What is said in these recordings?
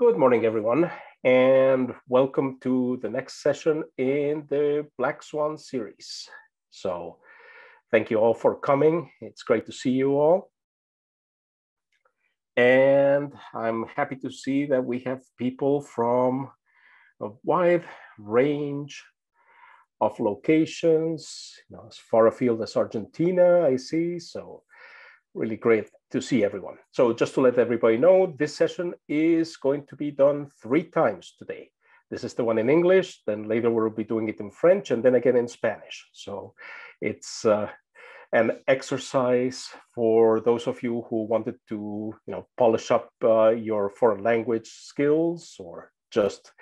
Good morning, everyone, and welcome to the next session in the Black Swan series. So thank you all for coming. It's great to see you all. And I'm happy to see that we have people from a wide range of locations, you know, as far afield as Argentina, I see. So really great to see everyone. So just to let everybody know, this session is going to be done three times today. This is the one in English, then later we'll be doing it in French and then again in Spanish. So it's uh, an exercise for those of you who wanted to you know, polish up uh, your foreign language skills or just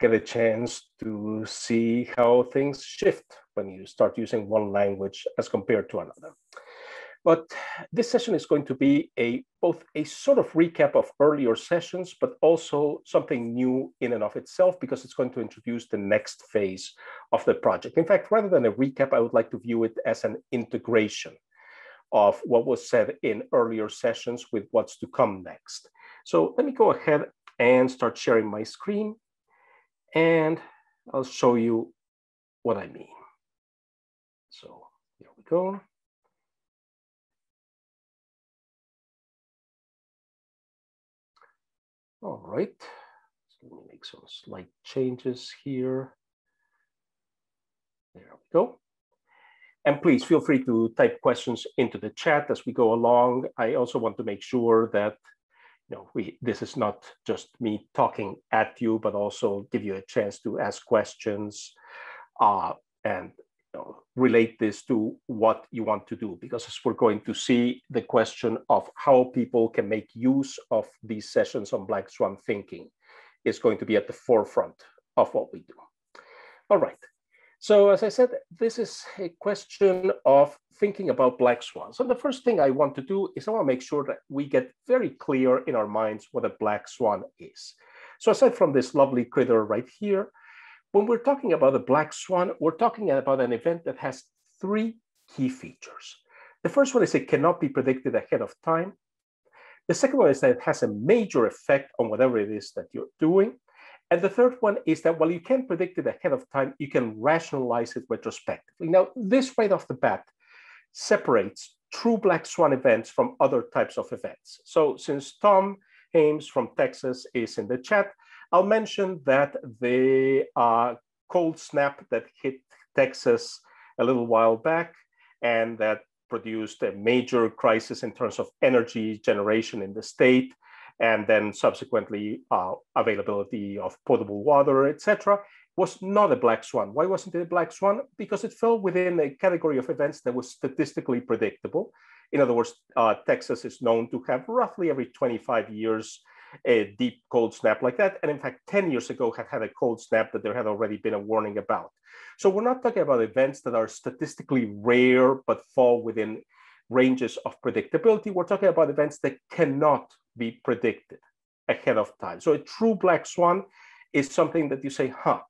get a chance to see how things shift when you start using one language as compared to another. But this session is going to be a both a sort of recap of earlier sessions, but also something new in and of itself, because it's going to introduce the next phase of the project. In fact, rather than a recap, I would like to view it as an integration of what was said in earlier sessions with what's to come next. So let me go ahead and start sharing my screen, and I'll show you what I mean. So here we go. All right, so let me make some slight changes here. There we go. And please feel free to type questions into the chat as we go along. I also want to make sure that you know, we, this is not just me talking at you, but also give you a chance to ask questions uh, and relate this to what you want to do, because as we're going to see the question of how people can make use of these sessions on Black Swan thinking is going to be at the forefront of what we do. All right. So as I said, this is a question of thinking about black swans. So the first thing I want to do is I want to make sure that we get very clear in our minds what a black swan is. So aside from this lovely critter right here, when we're talking about a black swan, we're talking about an event that has three key features. The first one is it cannot be predicted ahead of time. The second one is that it has a major effect on whatever it is that you're doing. And the third one is that while you can predict it ahead of time, you can rationalize it retrospectively. Now, this right off the bat separates true black swan events from other types of events. So since Tom Ames from Texas is in the chat, I'll mention that the uh, cold snap that hit Texas a little while back and that produced a major crisis in terms of energy generation in the state and then subsequently uh, availability of potable water, etc., was not a black swan. Why wasn't it a black swan? Because it fell within a category of events that was statistically predictable. In other words, uh, Texas is known to have roughly every 25 years a deep cold snap like that. And in fact, 10 years ago had had a cold snap that there had already been a warning about. So we're not talking about events that are statistically rare, but fall within ranges of predictability. We're talking about events that cannot be predicted ahead of time. So a true black swan is something that you say, huh,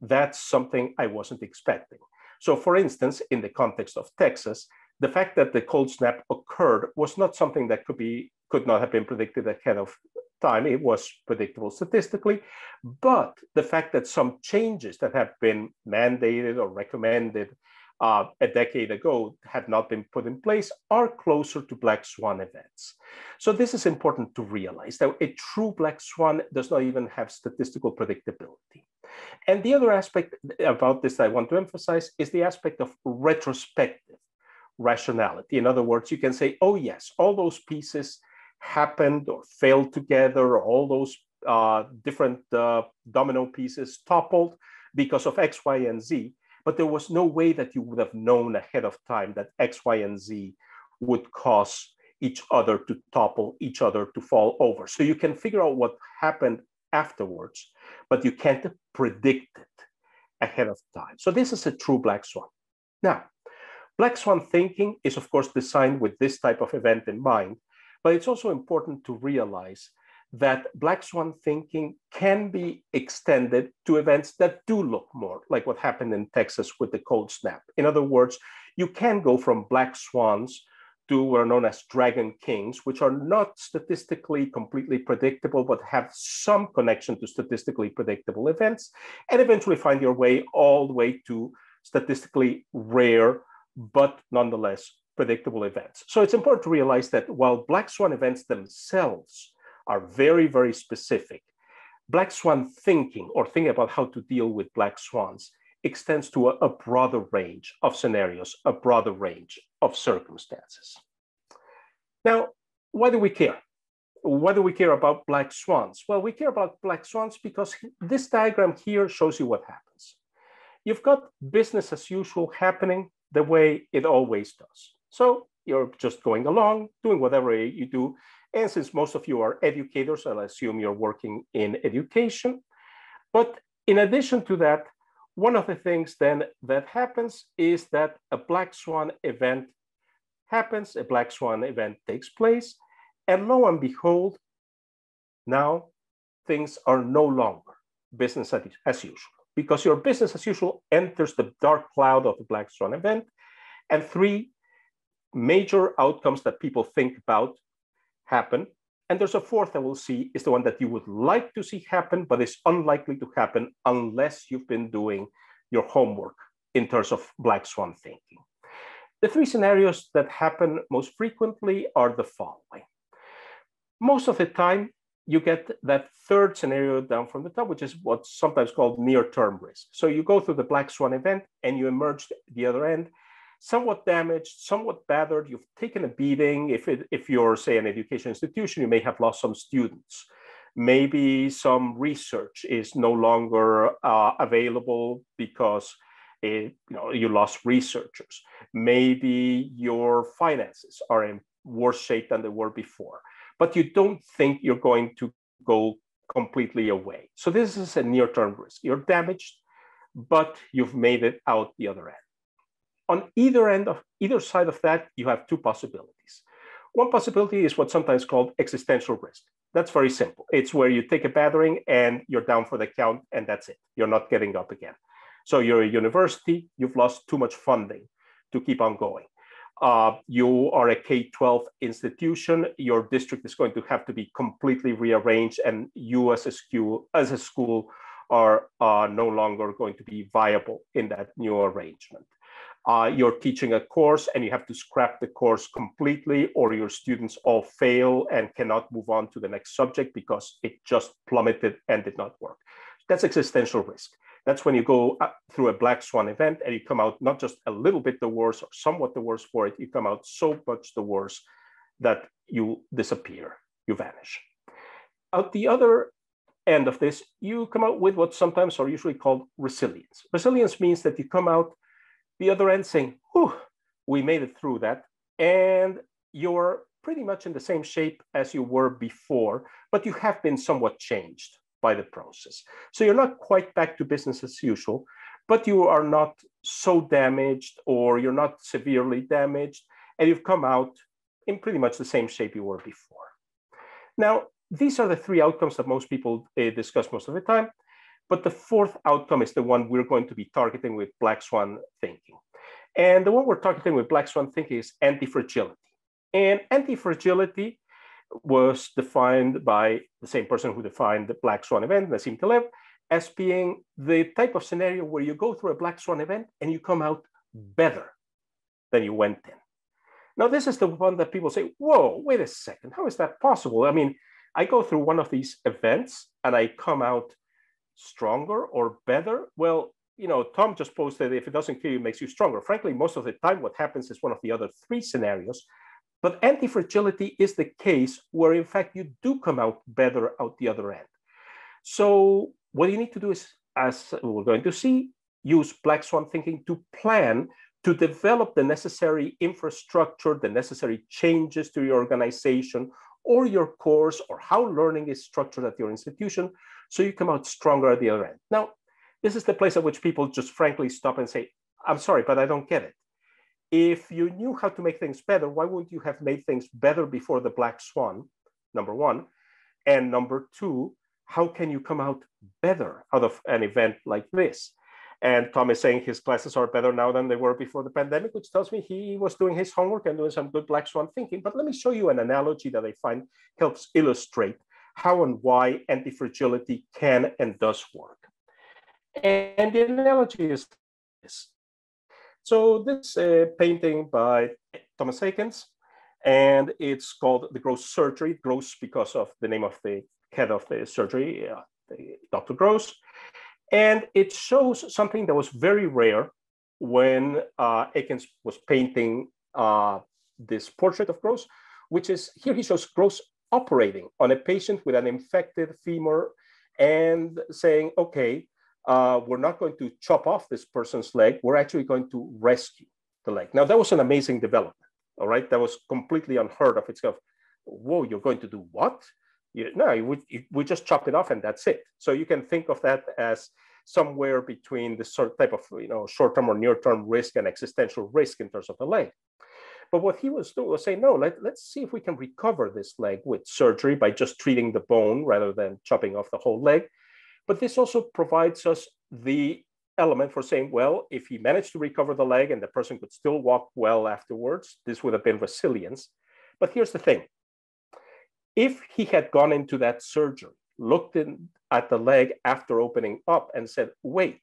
that's something I wasn't expecting. So for instance, in the context of Texas, the fact that the cold snap occurred was not something that could be could not have been predicted ahead of time. It was predictable statistically, but the fact that some changes that have been mandated or recommended uh, a decade ago had not been put in place are closer to black swan events. So this is important to realize that a true black swan does not even have statistical predictability. And the other aspect about this that I want to emphasize is the aspect of retrospective rationality. In other words, you can say, oh yes, all those pieces happened or failed together, all those uh, different uh, domino pieces toppled because of X, Y, and Z. But there was no way that you would have known ahead of time that X, Y, and Z would cause each other to topple, each other to fall over. So you can figure out what happened afterwards, but you can't predict it ahead of time. So this is a true black swan. Now, black swan thinking is of course designed with this type of event in mind, but it's also important to realize that black swan thinking can be extended to events that do look more like what happened in Texas with the cold snap. In other words, you can go from black swans to what are known as dragon kings, which are not statistically completely predictable, but have some connection to statistically predictable events, and eventually find your way all the way to statistically rare, but nonetheless predictable events. So it's important to realize that while black swan events themselves are very, very specific, black swan thinking or thinking about how to deal with black swans extends to a, a broader range of scenarios, a broader range of circumstances. Now, why do we care? Why do we care about black swans? Well, we care about black swans because this diagram here shows you what happens. You've got business as usual happening the way it always does. So you're just going along, doing whatever you do. And since most of you are educators, I'll assume you're working in education. But in addition to that, one of the things then that happens is that a black swan event happens, a black swan event takes place, and lo and behold, now things are no longer business as usual because your business as usual enters the dark cloud of the black swan event. And three major outcomes that people think about happen. And there's a fourth that we'll see is the one that you would like to see happen, but is unlikely to happen unless you've been doing your homework in terms of black swan thinking. The three scenarios that happen most frequently are the following. Most of the time, you get that third scenario down from the top, which is what's sometimes called near-term risk. So you go through the black swan event and you emerge the other end somewhat damaged, somewhat battered. You've taken a beating. If, it, if you're, say, an education institution, you may have lost some students. Maybe some research is no longer uh, available because it, you, know, you lost researchers. Maybe your finances are in worse shape than they were before, but you don't think you're going to go completely away. So this is a near-term risk. You're damaged, but you've made it out the other end on either end of either side of that, you have two possibilities. One possibility is what's sometimes called existential risk. That's very simple. It's where you take a battering and you're down for the count, and that's it. You're not getting up again. So you're a university, you've lost too much funding to keep on going. Uh, you are a K 12 institution, your district is going to have to be completely rearranged, and you as a school, as a school are uh, no longer going to be viable in that new arrangement uh, you're teaching a course and you have to scrap the course completely or your students all fail and cannot move on to the next subject because it just plummeted and did not work. That's existential risk. That's when you go through a black swan event and you come out not just a little bit the worse or somewhat the worse for it, you come out so much the worse that you disappear, you vanish. Out the other end of this, you come out with what sometimes are usually called resilience. Resilience means that you come out the other end saying, whew, we made it through that. And you're pretty much in the same shape as you were before, but you have been somewhat changed by the process. So you're not quite back to business as usual, but you are not so damaged or you're not severely damaged, and you've come out in pretty much the same shape you were before. Now, these are the three outcomes that most people uh, discuss most of the time. But the fourth outcome is the one we're going to be targeting with Black Swan thinking. And the one we're targeting with Black Swan thinking is anti-fragility. And anti-fragility was defined by the same person who defined the Black Swan event, Nassim Taleb, as being the type of scenario where you go through a Black Swan event and you come out better than you went in. Now, this is the one that people say, whoa, wait a second, how is that possible? I mean, I go through one of these events and I come out stronger or better? Well, you know, Tom just posted if it doesn't kill you, makes you stronger. Frankly, most of the time, what happens is one of the other three scenarios. But anti-fragility is the case where, in fact, you do come out better out the other end. So what you need to do is, as we're going to see, use Black Swan thinking to plan to develop the necessary infrastructure, the necessary changes to your organization or your course or how learning is structured at your institution so you come out stronger at the other end. Now, this is the place at which people just frankly stop and say, I'm sorry, but I don't get it. If you knew how to make things better, why wouldn't you have made things better before the black swan, number one? And number two, how can you come out better out of an event like this? And Tom is saying his classes are better now than they were before the pandemic, which tells me he was doing his homework and doing some good black swan thinking. But let me show you an analogy that I find helps illustrate how and why anti-fragility can and does work. And the analogy is this. So this uh, painting by Thomas Eakins, and it's called The Gross Surgery. Gross because of the name of the head of the surgery, uh, Dr. Gross. And it shows something that was very rare when uh, was painting uh, this portrait of Gross, which is here he shows Gross operating on a patient with an infected femur and saying, okay, uh, we're not going to chop off this person's leg, we're actually going to rescue the leg. Now, that was an amazing development, all right? That was completely unheard of. It's kind of, whoa, you're going to do what? You, no, we, we just chop it off and that's it. So you can think of that as somewhere between the sort type of you know short-term or near-term risk and existential risk in terms of the leg. But what he was doing was saying, no, let, let's see if we can recover this leg with surgery by just treating the bone rather than chopping off the whole leg. But this also provides us the element for saying, well, if he managed to recover the leg and the person could still walk well afterwards, this would have been resilience. But here's the thing if he had gone into that surgery, looked in, at the leg after opening up and said, wait,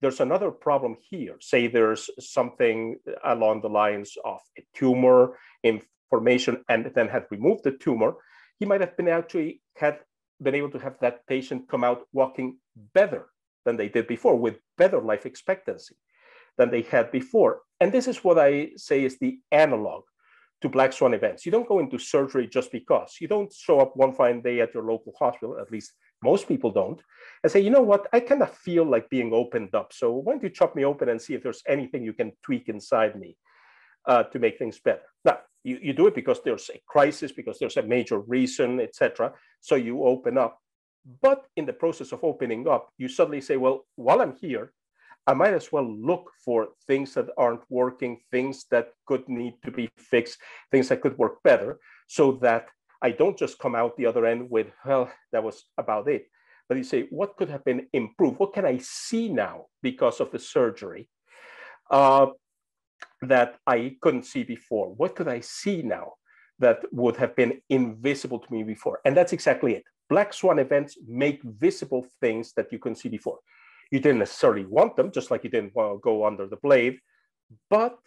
there's another problem here. Say there's something along the lines of a tumor information and then had removed the tumor, he might have been actually had been able to have that patient come out walking better than they did before with better life expectancy than they had before. And this is what I say is the analog to black swan events. You don't go into surgery just because. You don't show up one fine day at your local hospital, at least most people don't, and say, you know what, I kind of feel like being opened up. So why don't you chop me open and see if there's anything you can tweak inside me uh, to make things better. Now, you, you do it because there's a crisis, because there's a major reason, etc. So you open up. But in the process of opening up, you suddenly say, well, while I'm here, I might as well look for things that aren't working, things that could need to be fixed, things that could work better, so that I don't just come out the other end with, well, that was about it. But you say, what could have been improved? What can I see now because of the surgery uh, that I couldn't see before? What could I see now that would have been invisible to me before? And that's exactly it. Black swan events make visible things that you couldn't see before. You didn't necessarily want them, just like you didn't want to go under the blade, but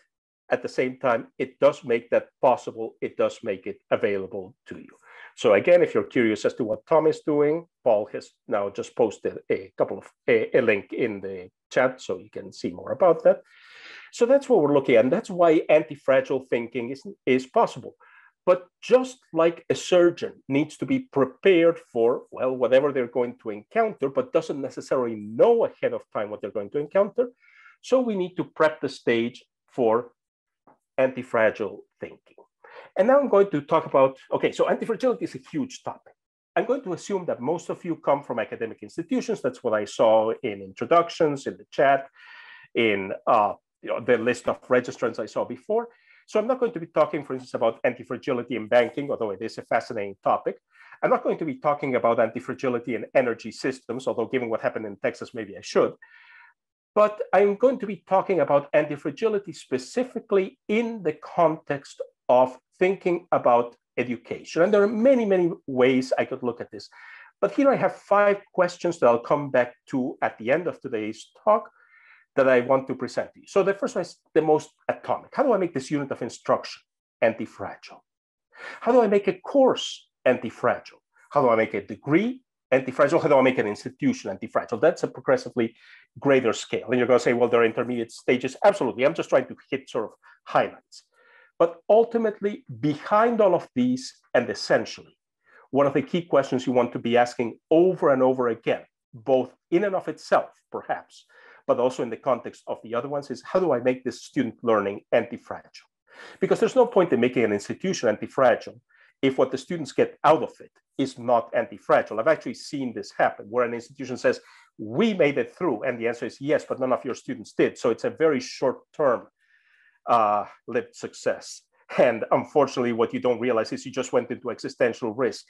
at the same time, it does make that possible. It does make it available to you. So again, if you're curious as to what Tom is doing, Paul has now just posted a couple of a, a link in the chat so you can see more about that. So that's what we're looking at. And that's why anti-fragile thinking is, is possible. But just like a surgeon needs to be prepared for, well, whatever they're going to encounter, but doesn't necessarily know ahead of time what they're going to encounter. So we need to prep the stage for anti-fragile thinking. And now I'm going to talk about, okay, so anti-fragility is a huge topic. I'm going to assume that most of you come from academic institutions. That's what I saw in introductions, in the chat, in uh, you know, the list of registrants I saw before. So I'm not going to be talking, for instance, about anti-fragility in banking, although it is a fascinating topic. I'm not going to be talking about anti-fragility in energy systems, although given what happened in Texas, maybe I should. But I'm going to be talking about anti-fragility specifically in the context of thinking about education. And there are many, many ways I could look at this. But here I have five questions that I'll come back to at the end of today's talk that I want to present to you. So the first one is the most atomic. How do I make this unit of instruction anti-fragile? How do I make a course anti-fragile? How do I make a degree anti-fragile? How do I make an institution anti-fragile? That's a progressively greater scale. And you're going to say, well, there are intermediate stages. Absolutely. I'm just trying to hit sort of highlights. But ultimately, behind all of these, and essentially, one of the key questions you want to be asking over and over again, both in and of itself, perhaps, but also in the context of the other ones is how do I make this student learning anti-fragile? Because there's no point in making an institution anti-fragile if what the students get out of it is not anti-fragile. I've actually seen this happen where an institution says, we made it through. And the answer is yes, but none of your students did. So it's a very short-term uh, lived success. And unfortunately, what you don't realize is you just went into existential risk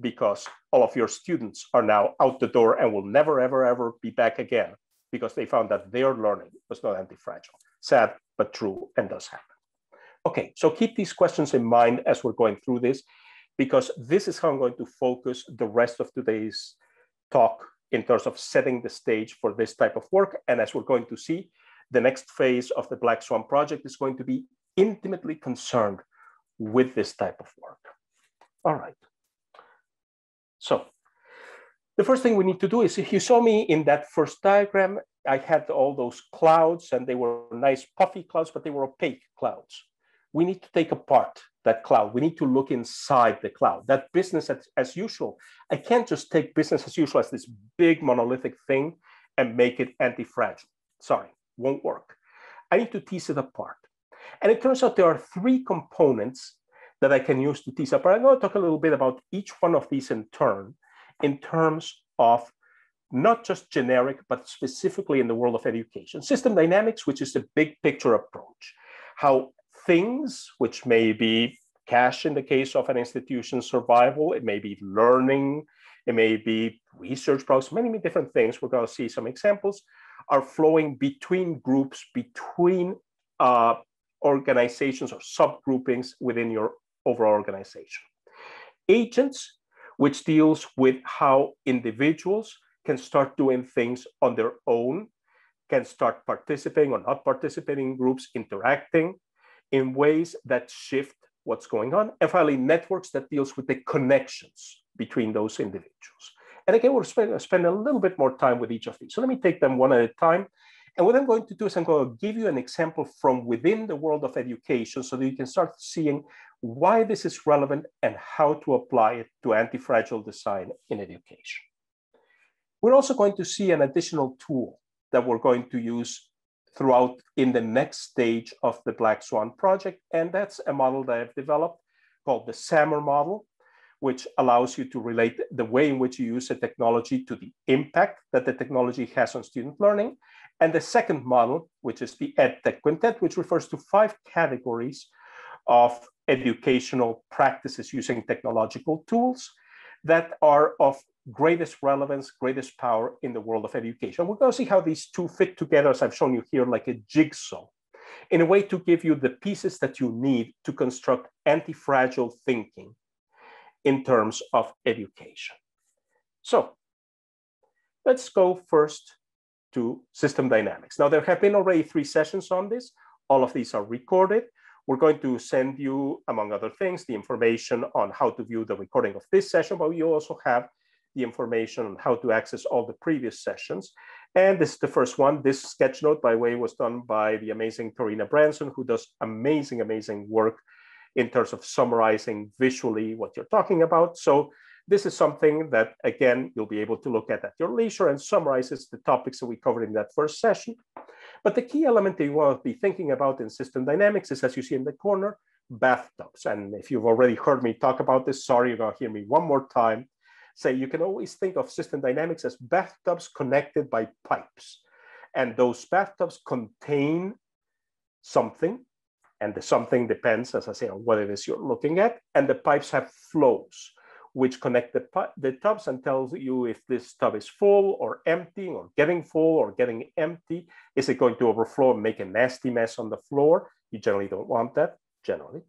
because all of your students are now out the door and will never, ever, ever be back again because they found that their learning was not anti-fragile. Sad, but true, and does happen. Okay, so keep these questions in mind as we're going through this, because this is how I'm going to focus the rest of today's talk in terms of setting the stage for this type of work. And as we're going to see, the next phase of the Black Swan project is going to be intimately concerned with this type of work. All right. So the first thing we need to do is if you saw me in that first diagram, I had all those clouds and they were nice puffy clouds, but they were opaque clouds. We need to take apart that cloud. We need to look inside the cloud. That business as, as usual. I can't just take business as usual as this big monolithic thing and make it anti-fragile. Sorry, won't work. I need to tease it apart. And it turns out there are three components that I can use to tease apart. I'm going to talk a little bit about each one of these in turn, in terms of not just generic, but specifically in the world of education. System dynamics, which is the big picture approach. How things, which may be cash in the case of an institution's survival, it may be learning, it may be research programs, many, many different things. We're going to see some examples are flowing between groups, between uh, organizations or subgroupings within your overall organization. Agents, which deals with how individuals can start doing things on their own, can start participating or not participating in groups, interacting in ways that shift what's going on. And finally, networks that deals with the connections between those individuals. And again, we'll spend, spend a little bit more time with each of these. So let me take them one at a time. And what I'm going to do is I'm going to give you an example from within the world of education so that you can start seeing why this is relevant and how to apply it to anti-fragile design in education. We're also going to see an additional tool that we're going to use throughout in the next stage of the Black Swan project. And that's a model that I've developed called the SAMR model, which allows you to relate the way in which you use a technology to the impact that the technology has on student learning. And the second model, which is the EdTech Quintet, which refers to five categories of educational practices using technological tools that are of greatest relevance, greatest power in the world of education. We're going to see how these two fit together, as I've shown you here, like a jigsaw, in a way to give you the pieces that you need to construct anti-fragile thinking in terms of education. So let's go first to system dynamics. Now, there have been already three sessions on this. All of these are recorded. We're going to send you, among other things, the information on how to view the recording of this session, but you also have the information on how to access all the previous sessions. And this is the first one. This sketch note, by the way, was done by the amazing Torina Branson, who does amazing, amazing work in terms of summarizing visually what you're talking about. So this is something that, again, you'll be able to look at at your leisure and summarizes the topics that we covered in that first session. But the key element that you want to be thinking about in system dynamics is, as you see in the corner, bathtubs. And if you've already heard me talk about this, sorry, you're going to hear me one more time. Say you can always think of system dynamics as bathtubs connected by pipes. And those bathtubs contain something, and the something depends, as I say, on what it is you're looking at. And the pipes have flows which connect the, the tubs and tells you if this tub is full or empty or getting full or getting empty. Is it going to overflow and make a nasty mess on the floor? You generally don't want that, generally.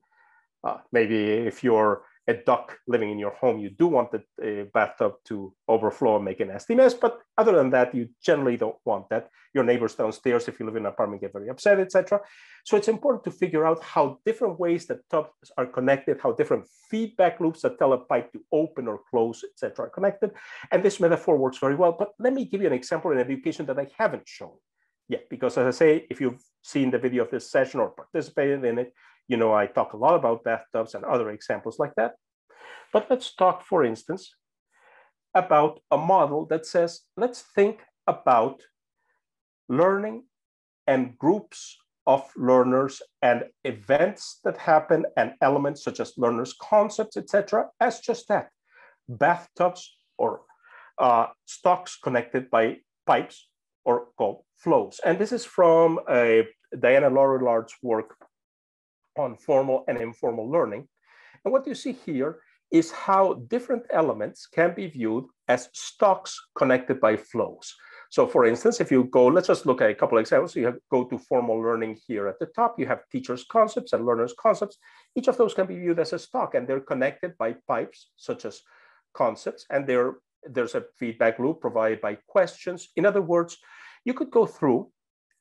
Uh, maybe if you're a duck living in your home, you do want the uh, bathtub to overflow and make a nasty mess. But other than that, you generally don't want that. Your neighbors downstairs, if you live in an apartment, get very upset, etc. So it's important to figure out how different ways that tubs are connected, how different feedback loops that tell a pipe to open or close, etc., are connected. And this metaphor works very well. But let me give you an example in education that I haven't shown yet, because as I say, if you've seen the video of this session or participated in it, you know, I talk a lot about bathtubs and other examples like that. But let's talk, for instance, about a model that says, let's think about learning and groups of learners and events that happen and elements such as learners concepts, etc., as just that, bathtubs or uh, stocks connected by pipes or called flows. And this is from a Diana Laurillard's work on formal and informal learning. And what you see here is how different elements can be viewed as stocks connected by flows. So for instance, if you go, let's just look at a couple examples. So you have, go to formal learning here at the top. You have teachers' concepts and learners' concepts. Each of those can be viewed as a stock and they're connected by pipes such as concepts. And there's a feedback loop provided by questions. In other words, you could go through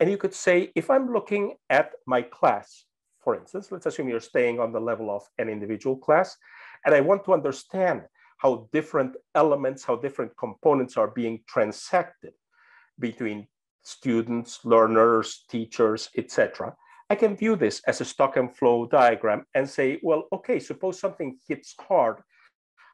and you could say, if I'm looking at my class, for instance, let's assume you're staying on the level of an individual class, and I want to understand how different elements, how different components are being transacted between students, learners, teachers, etc. I can view this as a stock and flow diagram and say, well, okay, suppose something hits hard.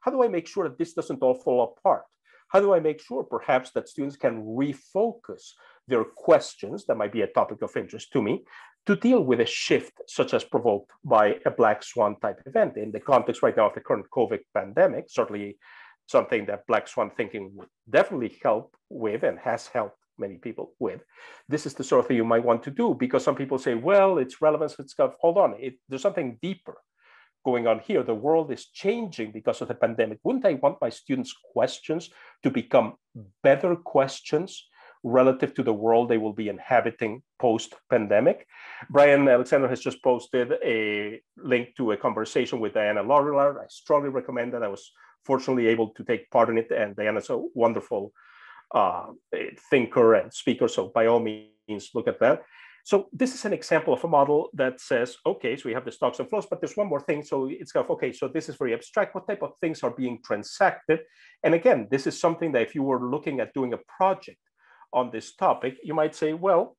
How do I make sure that this doesn't all fall apart? How do I make sure perhaps that students can refocus their questions that might be a topic of interest to me to deal with a shift such as provoked by a black swan type event in the context right now of the current COVID pandemic, certainly something that black swan thinking would definitely help with and has helped many people with. This is the sort of thing you might want to do because some people say, well, it's relevance, it's got, hold on, it, there's something deeper going on here. The world is changing because of the pandemic. Wouldn't I want my students' questions to become better questions relative to the world they will be inhabiting post-pandemic. Bryan Alexander has just posted a link to a conversation with Diana Laurillard. I strongly recommend that. I was fortunately able to take part in it, and Diana's a wonderful uh, thinker and speaker, so by all means, look at that. So this is an example of a model that says, okay, so we have the stocks and flows, but there's one more thing. So it's kind of, okay, so this is very abstract. What type of things are being transacted? And again, this is something that if you were looking at doing a project on this topic, you might say, well,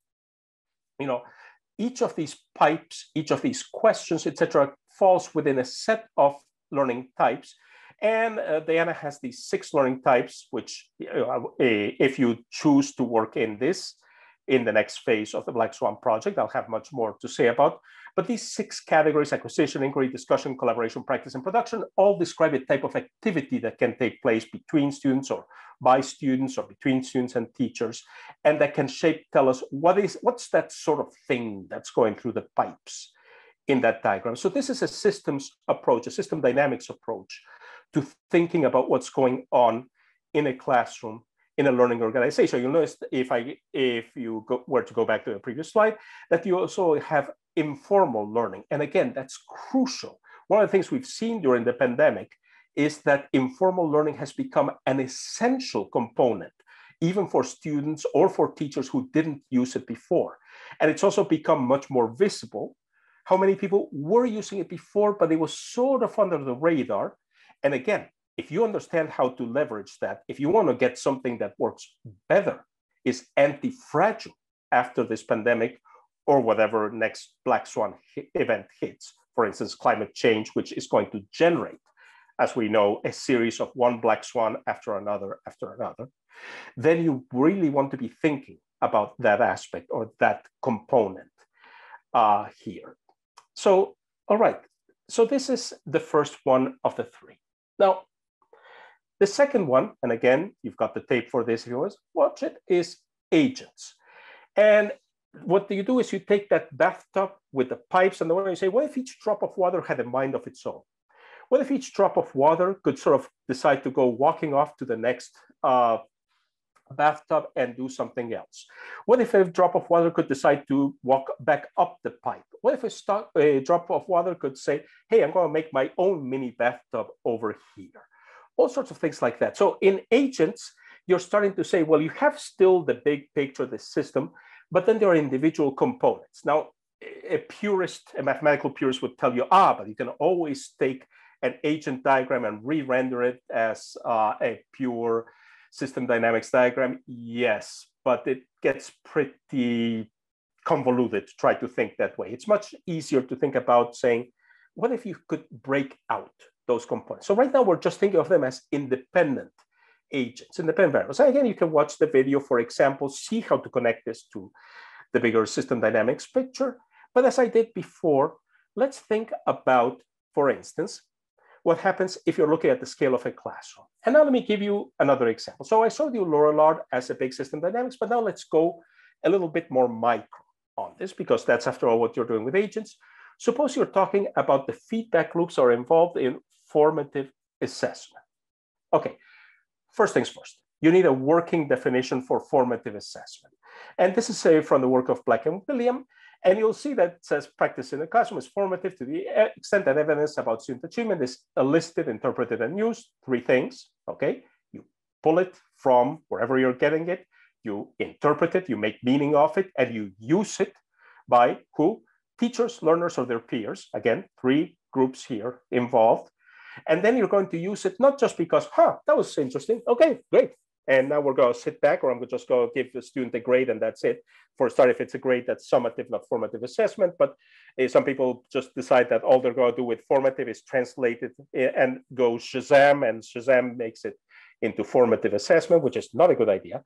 you know, each of these pipes, each of these questions, etc., falls within a set of learning types. And uh, Diana has these six learning types, which uh, if you choose to work in this, in the next phase of the Black Swan project, I'll have much more to say about. But these six categories, acquisition, inquiry, discussion, collaboration, practice, and production, all describe a type of activity that can take place between students or by students or between students and teachers, and that can shape, tell us what is, what's that sort of thing that's going through the pipes in that diagram. So this is a systems approach, a system dynamics approach to thinking about what's going on in a classroom in a learning organization. You'll notice if I if you go, were to go back to the previous slide, that you also have informal learning. And again, that's crucial. One of the things we've seen during the pandemic is that informal learning has become an essential component, even for students or for teachers who didn't use it before. And it's also become much more visible how many people were using it before, but it was sort of under the radar. And again, if you understand how to leverage that, if you want to get something that works better, is anti-fragile after this pandemic or whatever next black swan event hits. For instance, climate change, which is going to generate, as we know, a series of one black swan after another after another. Then you really want to be thinking about that aspect or that component uh, here. So, all right. So this is the first one of the three. Now, the second one, and again, you've got the tape for this if you watch it, is agents. And what do you do is you take that bathtub with the pipes and the water and you say, what if each drop of water had a mind of its own? What if each drop of water could sort of decide to go walking off to the next uh, bathtub and do something else? What if a drop of water could decide to walk back up the pipe? What if a, stop, a drop of water could say, hey, I'm going to make my own mini bathtub over here? All sorts of things like that. So in agents, you're starting to say, well, you have still the big picture, the system, but then there are individual components. Now, a purist, a mathematical purist would tell you, ah, but you can always take an agent diagram and re-render it as uh, a pure system dynamics diagram. Yes, but it gets pretty convoluted to try to think that way. It's much easier to think about saying, what if you could break out those components. So right now we're just thinking of them as independent agents, independent variables. And again, you can watch the video, for example, see how to connect this to the bigger system dynamics picture. But as I did before, let's think about, for instance, what happens if you're looking at the scale of a classroom. And now let me give you another example. So I showed you Laurillard as a big system dynamics, but now let's go a little bit more micro on this because that's after all what you're doing with agents. Suppose you're talking about the feedback loops are involved in formative assessment. Okay, first things first. you need a working definition for formative assessment. And this is say from the work of Black and Wiliam. And you'll see that says practice in the classroom is formative to the extent that evidence about student achievement is elicited, interpreted, and used. Three things, okay? You pull it from wherever you're getting it, you interpret it, you make meaning of it, and you use it by who? Teachers, learners, or their peers. Again, three groups here involved. And then you're going to use it not just because, huh, that was interesting. Okay, great. And now we're going to sit back, or I'm going to just go give the student a grade, and that's it. For a start, if it's a grade, that's summative, not formative assessment. But uh, some people just decide that all they're going to do with formative is translate it eh, and go Shazam, and Shazam makes it into formative assessment, which is not a good idea.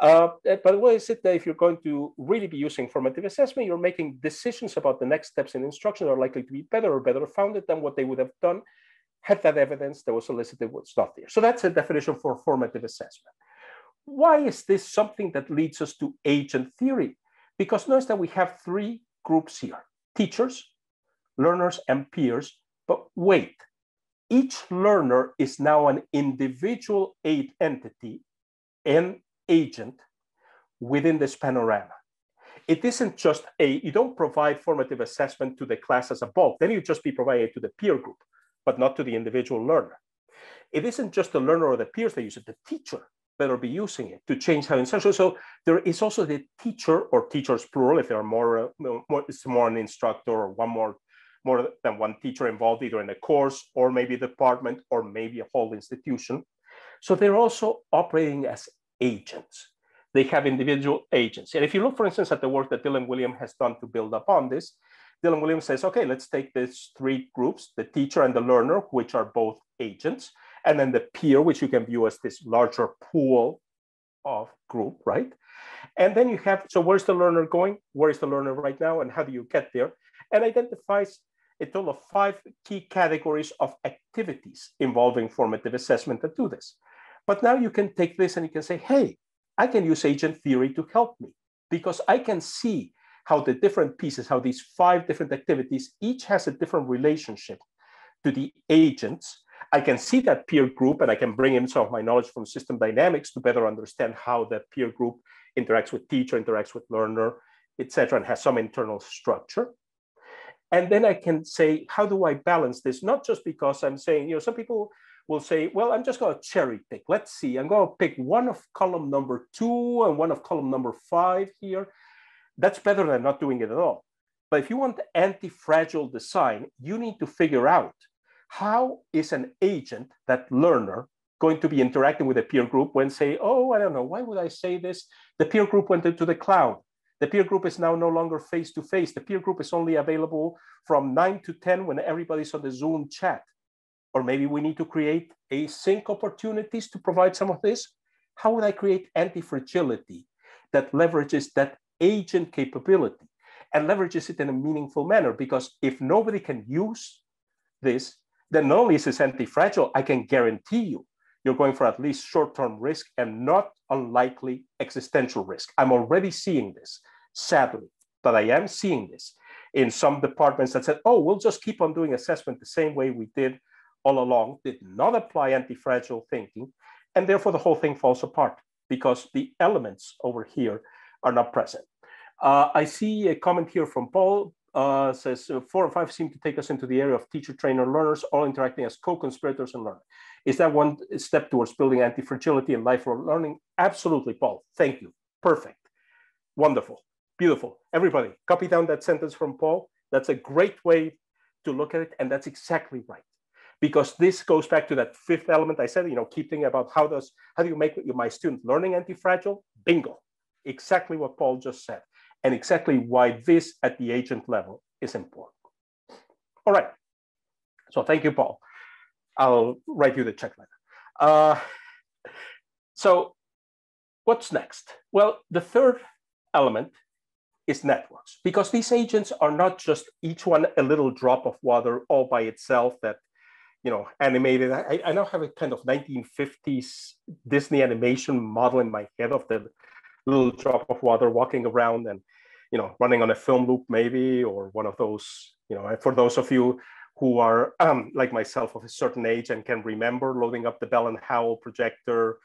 Uh, eh, but what is it that if you're going to really be using formative assessment, you're making decisions about the next steps in instruction are likely to be better or better founded than what they would have done had that evidence that was elicited was not there. So that's a definition for formative assessment. Why is this something that leads us to agent theory? Because notice that we have three groups here, teachers, learners, and peers. But wait, each learner is now an individual aid entity and agent within this panorama. It isn't just a, you don't provide formative assessment to the class as a bulk, then you just be provided to the peer group but not to the individual learner. It isn't just the learner or the peers that use it, the teacher better be using it to change how instruction. So there is also the teacher or teachers plural, if there are more, uh, more it's more an instructor or one more, more than one teacher involved either in a course or maybe a department or maybe a whole institution. So they're also operating as agents. They have individual agents. And if you look, for instance, at the work that Dylan Wiliam has done to build upon this, Dylan Williams says, okay, let's take these three groups, the teacher and the learner, which are both agents, and then the peer, which you can view as this larger pool of group, right? And then you have, so where's the learner going? Where is the learner right now? And how do you get there? And identifies a total of five key categories of activities involving formative assessment that do this. But now you can take this and you can say, hey, I can use agent theory to help me because I can see how the different pieces, how these five different activities, each has a different relationship to the agents. I can see that peer group and I can bring in some of my knowledge from system dynamics to better understand how that peer group interacts with teacher, interacts with learner, etc., and has some internal structure. And then I can say, how do I balance this? Not just because I'm saying, you know, some people will say, well, I'm just going to cherry pick. Let's see, I'm going to pick one of column number two and one of column number five here. That's better than not doing it at all. But if you want anti-fragile design, you need to figure out how is an agent, that learner, going to be interacting with a peer group when say, oh, I don't know, why would I say this? The peer group went into the cloud. The peer group is now no longer face-to-face. The peer group is only available from nine to 10 when everybody's on the Zoom chat. Or maybe we need to create async opportunities to provide some of this. How would I create anti-fragility that leverages that agent capability and leverages it in a meaningful manner. Because if nobody can use this, then not only is this anti-fragile, I can guarantee you, you're going for at least short-term risk and not unlikely existential risk. I'm already seeing this, sadly, but I am seeing this in some departments that said, oh, we'll just keep on doing assessment the same way we did all along, did not apply anti-fragile thinking, and therefore the whole thing falls apart because the elements over here are not present. Uh, I see a comment here from Paul, uh, says uh, four and five seem to take us into the area of teacher, trainer, learners, all interacting as co-conspirators and learning. Is that one step towards building anti-fragility and lifelong learning? Absolutely, Paul. Thank you. Perfect. Wonderful. Beautiful. Everybody, copy down that sentence from Paul. That's a great way to look at it. And that's exactly right. Because this goes back to that fifth element I said, you know, keep thinking about how does how do you make my student learning anti-fragile? Bingo exactly what Paul just said and exactly why this at the agent level is important. All right. So thank you, Paul. I'll write you the check later. Uh, so what's next? Well, the third element is networks because these agents are not just each one a little drop of water all by itself that you know animated I, I now have a kind of 1950s disney animation model in my head of the little drop of water walking around and you know running on a film loop maybe or one of those you know for those of you who are um, like myself of a certain age and can remember loading up the bell and howell projector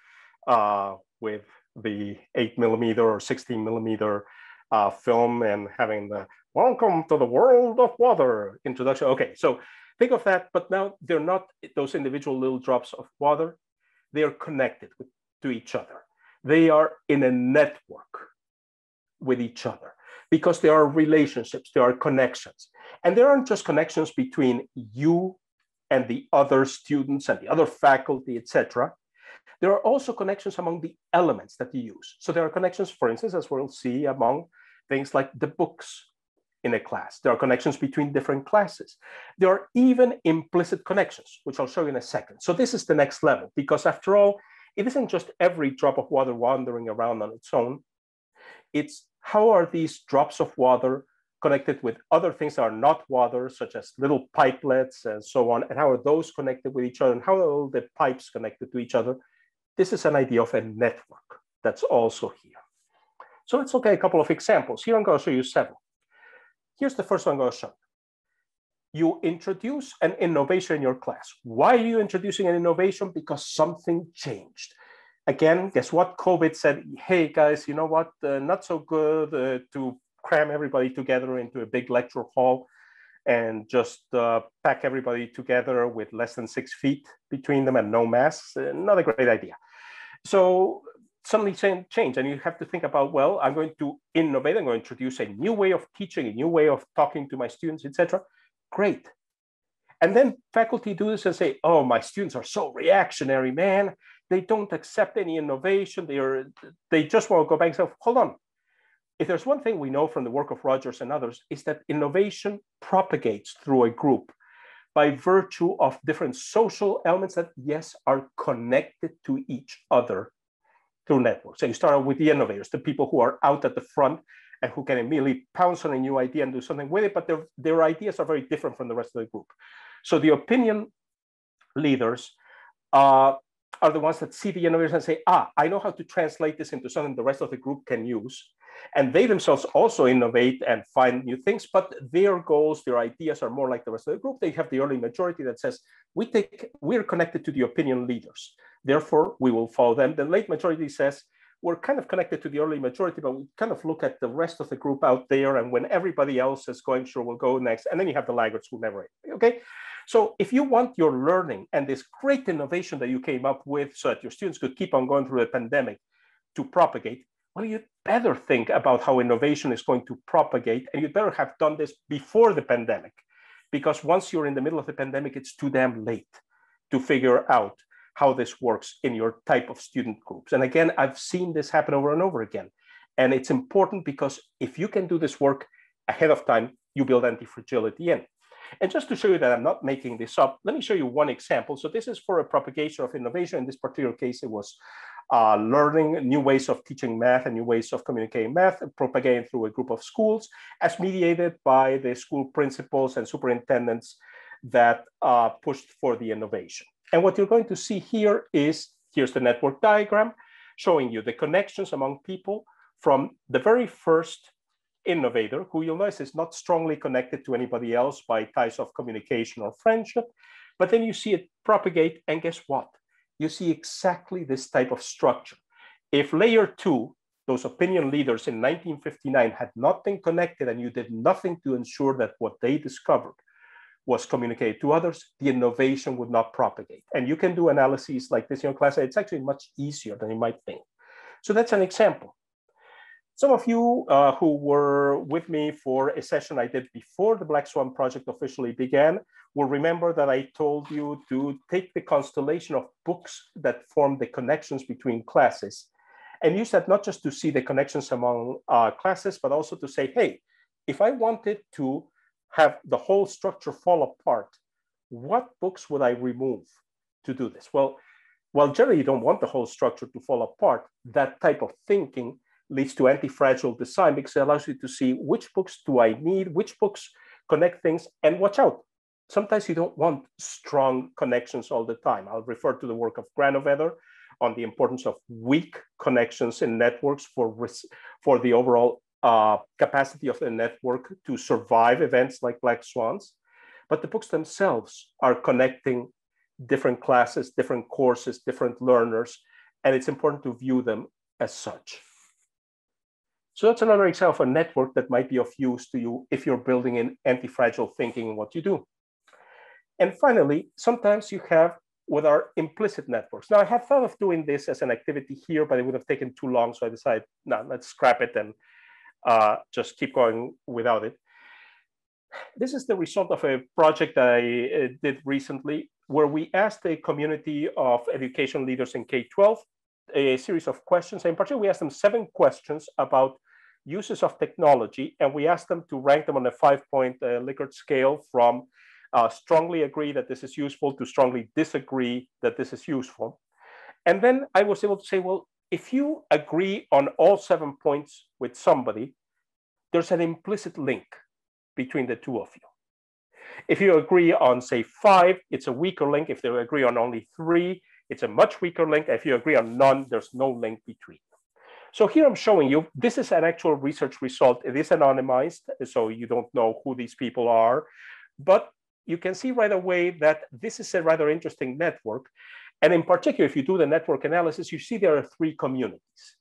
uh, with the eight millimeter or 16 millimeter uh, film and having the welcome to the world of water introduction. Okay, so think of that, but now they're not those individual little drops of water. They are connected with, to each other. They are in a network with each other because there are relationships, there are connections. And there aren't just connections between you and the other students and the other faculty, etc. There are also connections among the elements that you use. So there are connections, for instance, as we'll see, among things like the books in a class. There are connections between different classes. There are even implicit connections, which I'll show you in a second. So this is the next level, because after all, it isn't just every drop of water wandering around on its own. It's how are these drops of water connected with other things that are not water, such as little pipelets and so on, and how are those connected with each other, and how are all the pipes connected to each other? This is an idea of a network that's also here. So let's look at a couple of examples. Here I'm going to show you several. Here's the first one I'm going to show. You introduce an innovation in your class. Why are you introducing an innovation? Because something changed. Again, guess what? COVID said, hey guys, you know what? Uh, not so good uh, to cram everybody together into a big lecture hall and just uh, pack everybody together with less than six feet between them and no masks. Uh, not a great idea. So suddenly change and you have to think about well i'm going to innovate i'm going to introduce a new way of teaching a new way of talking to my students etc great. And then faculty do this and say oh my students are so reactionary man. They don't accept any innovation. They are they just want to go back and say hold on. If there's one thing we know from the work of rogers and others is that innovation propagates through a group by virtue of different social elements that yes are connected to each other through networks. So you start out with the innovators, the people who are out at the front and who can immediately pounce on a new idea and do something with it, but their, their ideas are very different from the rest of the group. So the opinion leaders uh, are the ones that see the innovators and say, ah, I know how to translate this into something the rest of the group can use. And they themselves also innovate and find new things, but their goals, their ideas are more like the rest of the group. They have the early majority that says, we take, we're connected to the opinion leaders. Therefore, we will follow them. The late majority says, we're kind of connected to the early majority, but we kind of look at the rest of the group out there. And when everybody else is going, sure, we'll go next. And then you have the laggards who never, okay? So if you want your learning and this great innovation that you came up with so that your students could keep on going through the pandemic to propagate, well, you'd better think about how innovation is going to propagate. And you'd better have done this before the pandemic, because once you're in the middle of the pandemic, it's too damn late to figure out how this works in your type of student groups. And again, I've seen this happen over and over again. And it's important because if you can do this work ahead of time, you build anti-fragility in. And just to show you that I'm not making this up, let me show you one example. So this is for a propagation of innovation. In this particular case, it was uh, learning new ways of teaching math and new ways of communicating math, propagating through a group of schools as mediated by the school principals and superintendents that uh, pushed for the innovation. And what you're going to see here is, here's the network diagram showing you the connections among people from the very first innovator, who you'll notice is not strongly connected to anybody else by ties of communication or friendship. But then you see it propagate, and guess what? You see exactly this type of structure. If layer two, those opinion leaders in 1959 had not been connected and you did nothing to ensure that what they discovered was communicated to others, the innovation would not propagate. And you can do analyses like this in your class. It's actually much easier than you might think. So that's an example. Some of you uh, who were with me for a session I did before the Black Swan project officially began will remember that I told you to take the constellation of books that form the connections between classes and use that not just to see the connections among uh, classes, but also to say, hey, if I wanted to have the whole structure fall apart, what books would I remove to do this? Well, while generally you don't want the whole structure to fall apart, that type of thinking leads to anti-fragile design because it allows you to see which books do I need, which books connect things, and watch out. Sometimes you don't want strong connections all the time. I'll refer to the work of Granovetter on the importance of weak connections in networks for, for the overall uh, capacity of the network to survive events like black swans. But the books themselves are connecting different classes, different courses, different learners, and it's important to view them as such. So that's another example of a network that might be of use to you if you're building in anti-fragile thinking in what you do. And finally, sometimes you have with our implicit networks. Now I had thought of doing this as an activity here, but it would have taken too long. So I decided, no, let's scrap it and uh, just keep going without it. This is the result of a project that I uh, did recently where we asked a community of education leaders in K-12 a series of questions. In particular, we asked them seven questions about uses of technology, and we asked them to rank them on a five-point uh, Likert scale from uh, strongly agree that this is useful to strongly disagree that this is useful. And then I was able to say, well, if you agree on all seven points with somebody, there's an implicit link between the two of you. If you agree on, say, five, it's a weaker link. If they agree on only three, it's a much weaker link. If you agree on none, there's no link between. So here I'm showing you, this is an actual research result. It is anonymized, so you don't know who these people are. But you can see right away that this is a rather interesting network. And in particular, if you do the network analysis, you see there are three communities.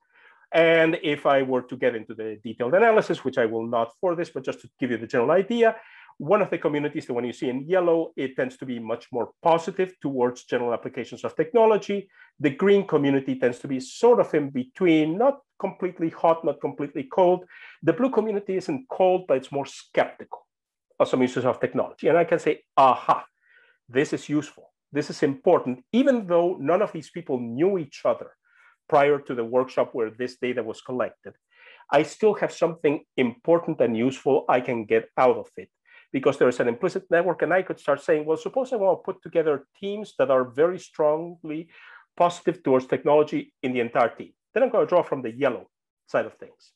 And if I were to get into the detailed analysis, which I will not for this, but just to give you the general idea, one of the communities, the one you see in yellow, it tends to be much more positive towards general applications of technology. The green community tends to be sort of in between, not completely hot, not completely cold. The blue community isn't cold, but it's more skeptical of some uses of technology. And I can say, aha, this is useful. This is important, even though none of these people knew each other prior to the workshop where this data was collected. I still have something important and useful I can get out of it because there is an implicit network and I could start saying, well, suppose I want to put together teams that are very strongly positive towards technology in the entire team. Then I'm going to draw from the yellow side of things.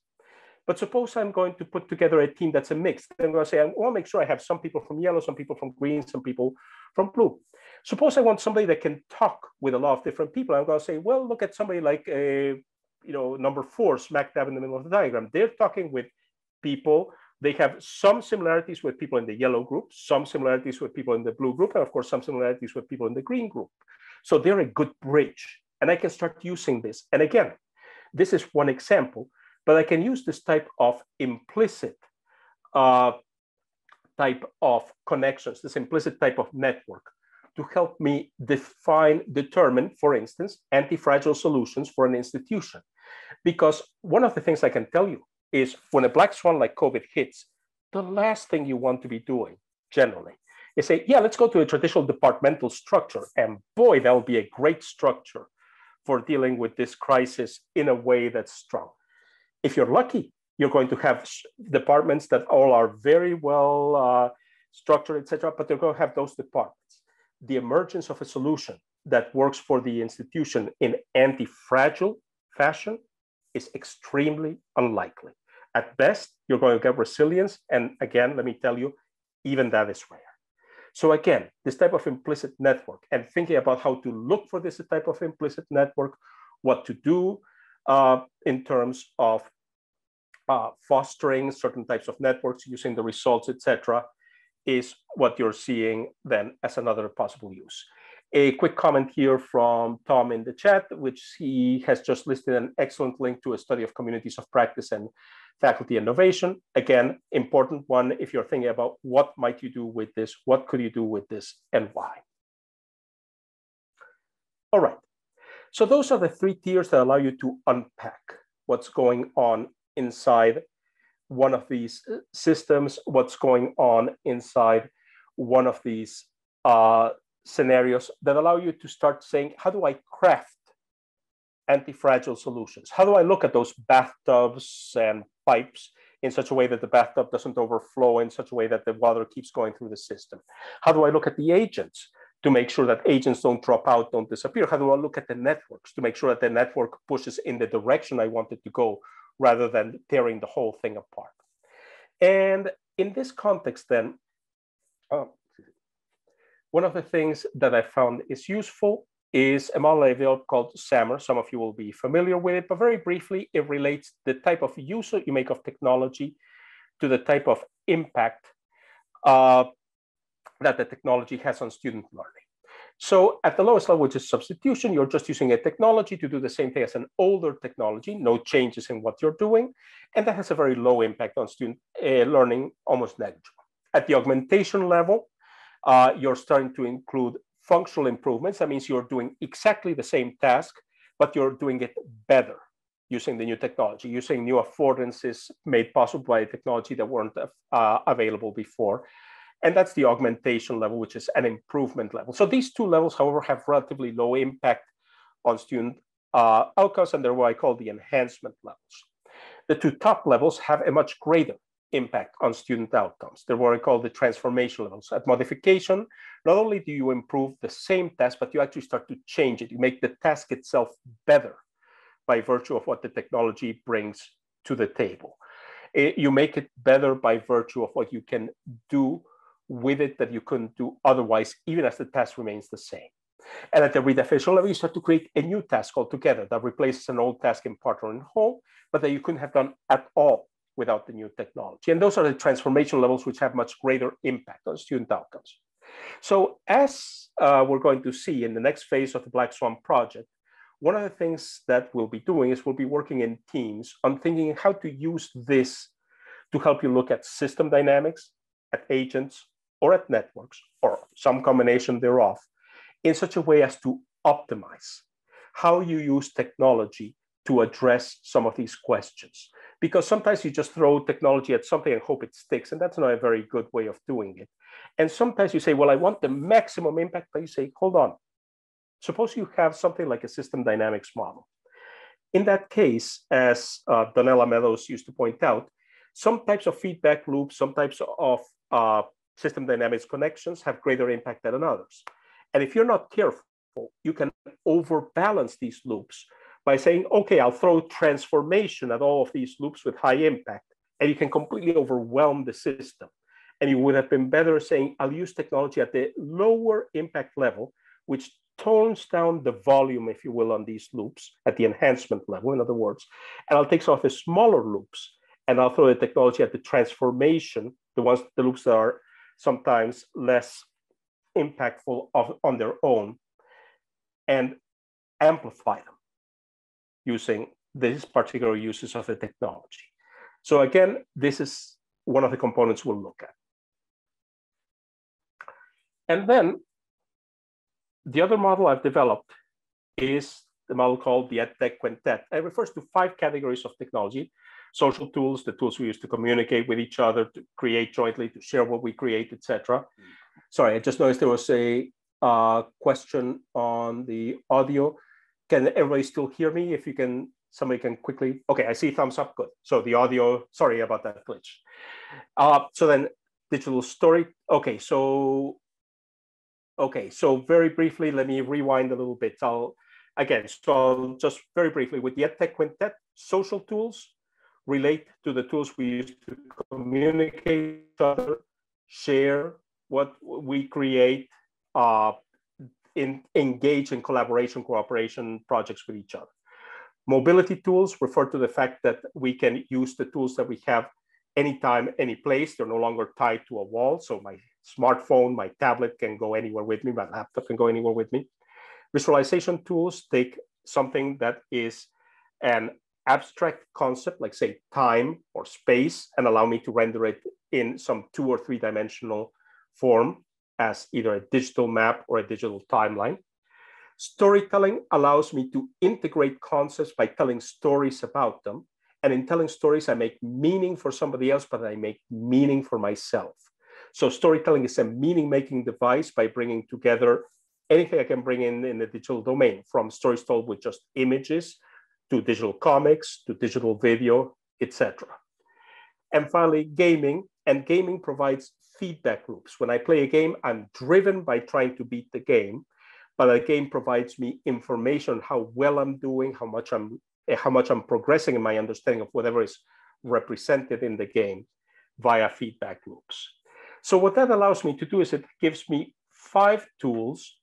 But suppose I'm going to put together a team that's a mix. Then I'm going to say, I want to make sure I have some people from yellow, some people from green, some people from blue. Suppose I want somebody that can talk with a lot of different people. I'm going to say, well, look at somebody like a, you know, number four, smack dab in the middle of the diagram. They're talking with people. They have some similarities with people in the yellow group, some similarities with people in the blue group, and of course, some similarities with people in the green group. So they're a good bridge. And I can start using this. And again, this is one example but I can use this type of implicit uh, type of connections, this implicit type of network to help me define, determine, for instance, anti-fragile solutions for an institution. Because one of the things I can tell you is when a black swan like COVID hits, the last thing you want to be doing generally is say, yeah, let's go to a traditional departmental structure. And boy, that will be a great structure for dealing with this crisis in a way that's strong if you're lucky, you're going to have departments that all are very well uh, structured, etc. But they're going to have those departments. The emergence of a solution that works for the institution in anti-fragile fashion is extremely unlikely. At best, you're going to get resilience. And again, let me tell you, even that is rare. So again, this type of implicit network and thinking about how to look for this type of implicit network, what to do, uh, in terms of uh, fostering certain types of networks using the results, etc., is what you're seeing then as another possible use. A quick comment here from Tom in the chat, which he has just listed an excellent link to a study of communities of practice and faculty innovation. Again, important one if you're thinking about what might you do with this, what could you do with this, and why. All right, so those are the three tiers that allow you to unpack what's going on inside one of these uh, systems, what's going on inside one of these uh, scenarios that allow you to start saying, how do I craft anti-fragile solutions? How do I look at those bathtubs and pipes in such a way that the bathtub doesn't overflow in such a way that the water keeps going through the system? How do I look at the agents? to make sure that agents don't drop out, don't disappear? How do I look at the networks to make sure that the network pushes in the direction I want it to go rather than tearing the whole thing apart? And in this context, then, oh, one of the things that I found is useful is a model I developed called SAMR. Some of you will be familiar with it, but very briefly, it relates the type of use you make of technology to the type of impact uh, that the technology has on student learning. So at the lowest level, which is substitution, you're just using a technology to do the same thing as an older technology, no changes in what you're doing. And that has a very low impact on student uh, learning, almost negligible. At the augmentation level, uh, you're starting to include functional improvements. That means you're doing exactly the same task, but you're doing it better using the new technology, using new affordances made possible by technology that weren't uh, available before. And that's the augmentation level, which is an improvement level. So these two levels, however, have relatively low impact on student uh, outcomes, and they're what I call the enhancement levels. The two top levels have a much greater impact on student outcomes. They're what I call the transformation levels. At modification, not only do you improve the same task, but you actually start to change it. You make the task itself better by virtue of what the technology brings to the table. It, you make it better by virtue of what you can do with it that you couldn't do otherwise, even as the task remains the same. And at the redefinition level, you start to create a new task altogether that replaces an old task in part or in whole, but that you couldn't have done at all without the new technology. And those are the transformation levels which have much greater impact on student outcomes. So as uh, we're going to see in the next phase of the Black Swan project, one of the things that we'll be doing is we'll be working in teams on thinking how to use this to help you look at system dynamics, at agents, or at networks, or some combination thereof, in such a way as to optimize how you use technology to address some of these questions. Because sometimes you just throw technology at something and hope it sticks, and that's not a very good way of doing it. And sometimes you say, well, I want the maximum impact, but you say, hold on. Suppose you have something like a system dynamics model. In that case, as uh, Donella Meadows used to point out, some types of feedback loops, some types of uh, system dynamics connections have greater impact than others. And if you're not careful, you can overbalance these loops by saying, okay, I'll throw transformation at all of these loops with high impact, and you can completely overwhelm the system. And you would have been better saying, I'll use technology at the lower impact level, which tones down the volume, if you will, on these loops at the enhancement level, in other words, and I'll take some of the smaller loops and I'll throw the technology at the transformation, the ones, the loops that are sometimes less impactful of, on their own, and amplify them using these particular uses of the technology. So again, this is one of the components we'll look at. And then the other model I've developed is the model called the EdTech Quintet. It refers to five categories of technology social tools, the tools we use to communicate with each other, to create jointly, to share what we create, etc. Sorry, I just noticed there was a uh, question on the audio. Can everybody still hear me? If you can, somebody can quickly. Okay, I see thumbs up. Good. So the audio. Sorry about that glitch. Uh, so then, digital story. Okay, so okay, so very briefly, let me rewind a little bit. I'll again, so I'll just very briefly with the EdTech Quintet, social tools, relate to the tools we use to communicate each other, share what we create, uh, in, engage in collaboration, cooperation projects with each other. Mobility tools refer to the fact that we can use the tools that we have anytime, any place. They're no longer tied to a wall. So my smartphone, my tablet can go anywhere with me, my laptop can go anywhere with me. Visualization tools take something that is an abstract concept, like say time or space, and allow me to render it in some two or three dimensional form as either a digital map or a digital timeline. Storytelling allows me to integrate concepts by telling stories about them. And in telling stories, I make meaning for somebody else, but I make meaning for myself. So storytelling is a meaning-making device by bringing together anything I can bring in in the digital domain, from stories told with just images to digital comics, to digital video, etc. And finally, gaming. And gaming provides feedback loops. When I play a game, I'm driven by trying to beat the game, but a game provides me information how well I'm doing, how much I'm eh, how much I'm progressing in my understanding of whatever is represented in the game via feedback loops. So what that allows me to do is it gives me five tools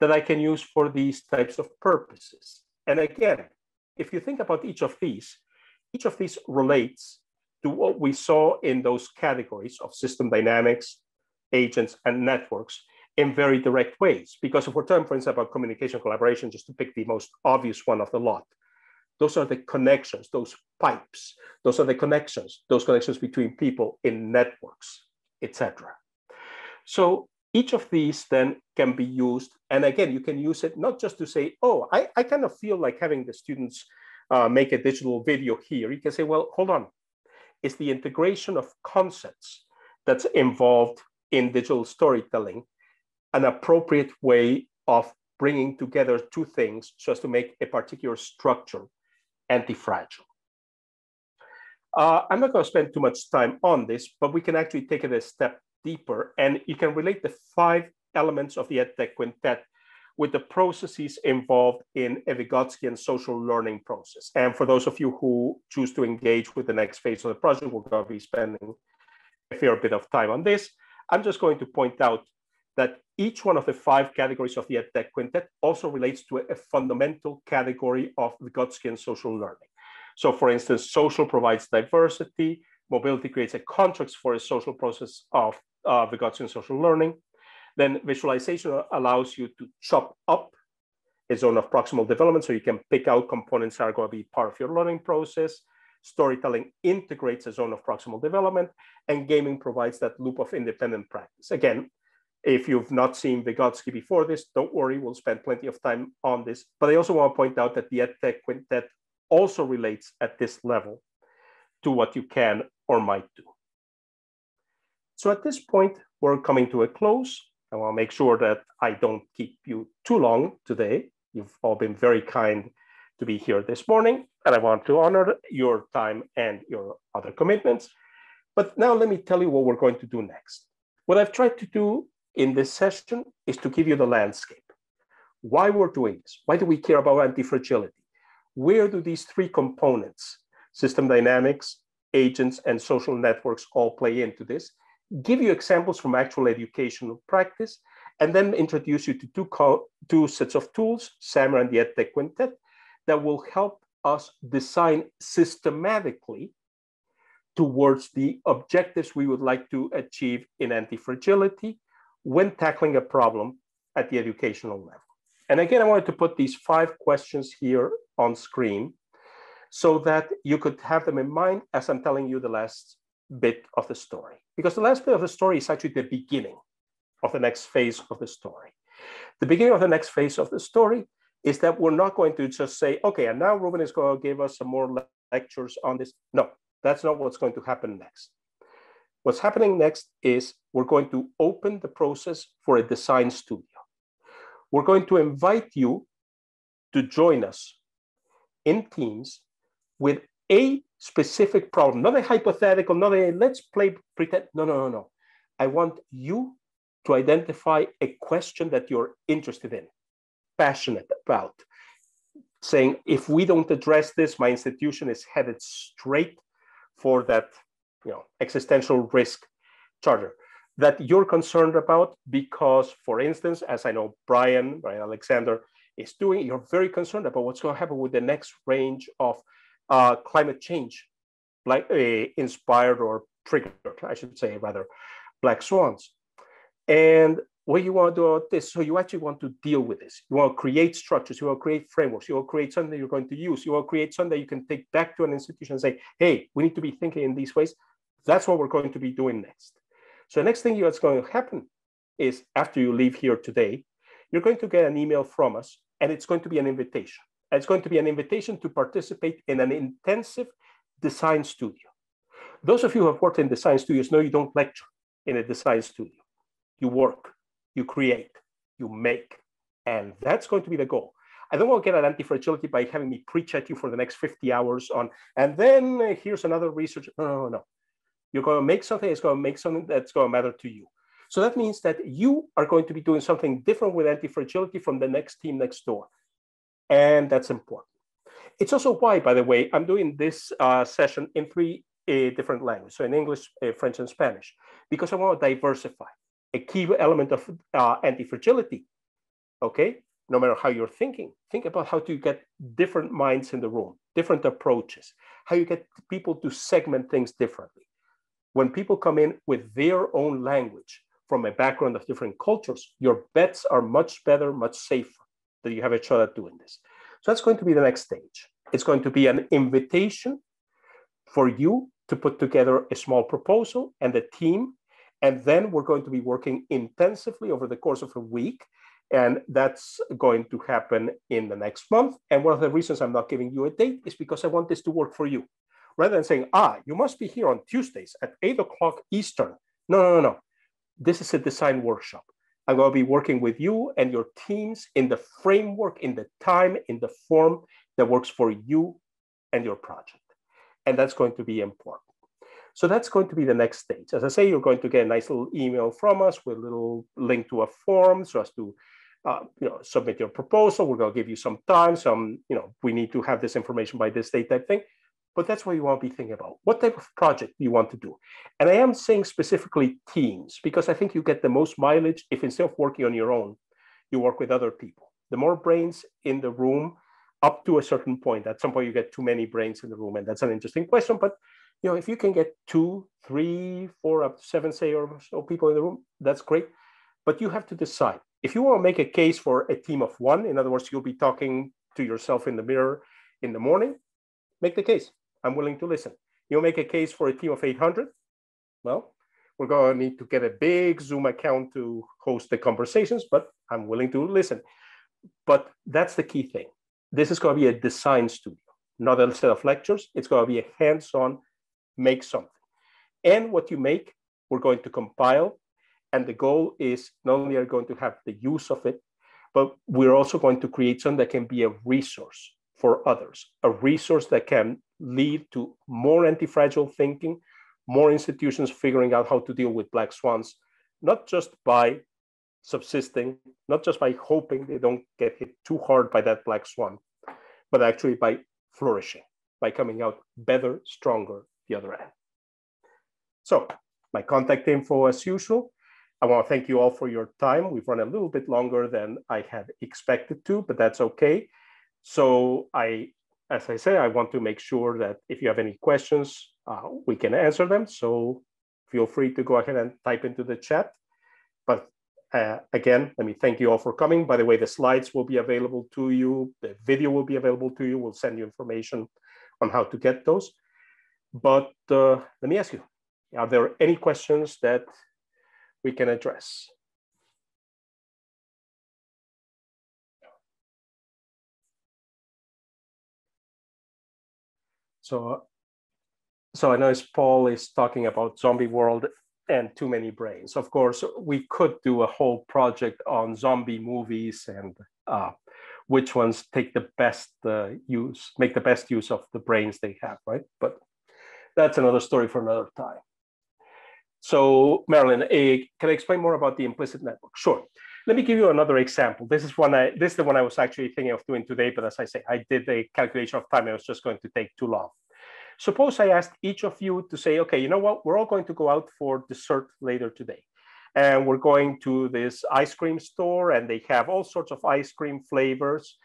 that I can use for these types of purposes. And again, if you think about each of these, each of these relates to what we saw in those categories of system dynamics, agents, and networks. in very direct ways. Because if we're talking, for instance, about communication collaboration, just to pick the most obvious one of the lot, those are the connections, those pipes, those are the connections, those connections between people in networks, etc. So each of these then can be used. And again, you can use it not just to say, oh, I, I kind of feel like having the students uh, make a digital video here. You can say, well, hold on. It's the integration of concepts that's involved in digital storytelling an appropriate way of bringing together two things so as to make a particular structure anti-fragile. Uh, I'm not going to spend too much time on this, but we can actually take it a step deeper and you can relate the five elements of the EdTech Quintet with the processes involved in a Vygotskian social learning process. And for those of you who choose to engage with the next phase of the project, we're going to be spending a fair bit of time on this. I'm just going to point out that each one of the five categories of the EdTech Quintet also relates to a, fundamental category of Vygotskian social learning. So for instance, social provides diversity, mobility creates a context for a social process of uh, Vygotskian social learning. Then visualization allows you to chop up a zone of proximal development so you can pick out components that are going to be part of your learning process. Storytelling integrates a zone of proximal development, and gaming provides that loop of independent practice. Again, if you've not seen Vygotsky before this, don't worry, we'll spend plenty of time on this. But I also want to point out that the EdTech Quintet also relates at this level to what you can or might do. So at this point, we're coming to a close. I want to make sure that I don't keep you too long today. You've all been very kind to be here this morning, and I want to honor your time and your other commitments. But now let me tell you what we're going to do next. What I've tried to do in this session is to give you the landscape. Why we're doing this? Why do we care about anti-fragility? Where do these three components, system dynamics, agents, and social networks all play into this? Give you examples from actual educational practice, and then introduce you to two, two sets of tools, SAMR and the EdTech Quintet, that will help us design systematically towards the objectives we would like to achieve in anti-fragility when tackling a problem at the educational level. And again, I wanted to put these five questions here on screen so that you could have them in mind as I'm telling you the last bit of the story. Because the last bit of the story is actually the beginning of the next phase of the story. The beginning of the next phase of the story is that we're not going to just say, okay, and now Ruben is going to give us some more lectures on this. No, that's not what's going to happen next. What's happening next is we're going to open the process for a design studio. We're going to invite you to join us in teams with a specific problem, not a hypothetical, not a let's play pretend. No, no, no, no. I want you to identify a question that you're interested in, passionate about, saying, if we don't address this, my institution is headed straight for that you know, existential risk charter that you're concerned about because, for instance, as I know Bryan, Bryan Alexander is doing, you're very concerned about what's going to happen with the next range of uh, climate change, like uh, inspired or triggered, I should say, rather, black swans. And what you want to do about this, so you actually want to deal with this. You want to create structures, you want to create frameworks, you want to create something you're going to use, you want to create something that you can take back to an institution and say, hey, we need to be thinking in these ways. That's what we're going to be doing next. So the next thing that's going to happen is after you leave here today, you're going to get an email from us and it's going to be an invitation. It's going to be an invitation to participate in an intensive design studio. Those of you who have worked in design studios know you don't lecture in a design studio. You work, you create, you make, and that's going to be the goal. I don't want to get at anti-fragility by having me preach at you for the next 50 hours on, and then uh, here's another research. No, no, no. You're going to make something, it's going to make something that's going to matter to you. So that means that you are going to be doing something different with anti-fragility from the next team next door. And that's important. It's also why, by the way, I'm doing this uh, session in three uh, different languages, so in English, uh, French, and Spanish, because I want to diversify. A key element of uh, anti-fragility, okay, no matter how you're thinking, think about how to get different minds in the room, different approaches, how you get people to segment things differently when people come in with their own language, from a background of different cultures, your bets are much better, much safer that you have a shot at doing this. So that's going to be the next stage. It's going to be an invitation for you to put together a small proposal and a team. And then we're going to be working intensively over the course of a week. And that's going to happen in the next month. And one of the reasons I'm not giving you a date is because I want this to work for you. Rather than saying, ah, you must be here on Tuesdays at eight o'clock Eastern. No, no, no, no. This is a design workshop. I'm going to be working with you and your teams in the framework, in the time, in the form that works for you and your project. And that's going to be important. So that's going to be the next stage. As I say, you're going to get a nice little email from us with a little link to a form so as to uh, you know, submit your proposal. We're going to give you some time, some, you know, we need to have this information by this date type thing but that's what you want to be thinking about. What type of project you want to do? And I am saying specifically teams, because I think you get the most mileage if instead of working on your own, you work with other people. The more brains in the room, up to a certain point, at some point you get too many brains in the room, and that's an interesting question. But you know, if you can get two, three, four, up to seven, say, or so people in the room, that's great. But you have to decide. If you want to make a case for a team of one, in other words, you'll be talking to yourself in the mirror in the morning, make the case. I'm willing to listen. You'll make a case for a team of 800? Well, we're going to need to get a big Zoom account to host the conversations, but I'm willing to listen. But that's the key thing. This is going to be a design studio, not a set of lectures. It's going to be a hands on, make something. And what you make, we're going to compile. And the goal is not only are going to have the use of it, but we're also going to create something that can be a resource for others, a resource that can lead to more anti-fragile thinking, more institutions figuring out how to deal with black swans, not just by subsisting, not just by hoping they don't get hit too hard by that black swan, but actually by flourishing, by coming out better, stronger the other end. So my contact info as usual. I want to thank you all for your time. We've run a little bit longer than I had expected to, but that's okay. So I as I say, I want to make sure that if you have any questions, uh, we can answer them. So feel free to go ahead and type into the chat. But uh, again, let me thank you all for coming. By the way, the slides will be available to you. The video will be available to you. We'll send you information on how to get those. But uh, let me ask you, are there any questions that we can address? So, so I know Paul is talking about zombie world and too many brains. Of course, we could do a whole project on zombie movies and uh, which ones take the best uh, use, make the best use of the brains they have, right? But that's another story for another time. So, Marilyn, uh, can I explain more about the implicit network? Sure. Let me give you another example. This is one I this is the one I was actually thinking of doing today, but as I say, I did a calculation of time. It was just going to take too long. Suppose I asked each of you to say, okay, you know what? We're all going to go out for dessert later today. And we're going to this ice cream store and they have all sorts of ice cream flavors.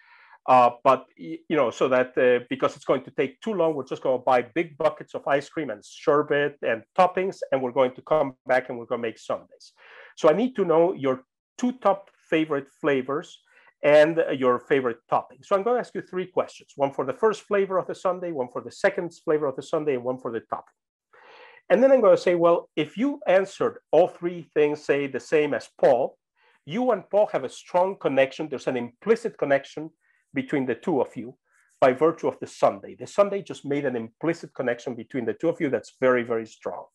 Uh, but you know, so that uh, because it's going to take too long, we're just going to buy big buckets of ice cream and sherbet and toppings, and we're going to come back and we're going to make sundaes. So I need to know your two top favorite flavors and your favorite topping. So I'm going to ask you three questions, one for the first flavor of the sundae, one for the second flavor of the sundae, and one for the topping. And then I'm going to say, well, if you answered all three things, say the same as Paul, you and Paul have a strong connection. There's an implicit connection between the two of you by virtue of the sundae. The Sundae just made an implicit connection between the two of you that's very, very strong.